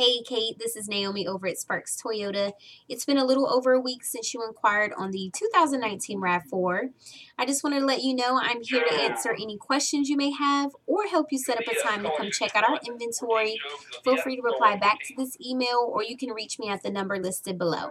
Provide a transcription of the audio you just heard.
Hey Kate, this is Naomi over at Sparks Toyota. It's been a little over a week since you inquired on the 2019 RAV4. I just wanted to let you know I'm here to answer any questions you may have or help you set up a time to come check out our inventory. Feel free to reply back to this email or you can reach me at the number listed below.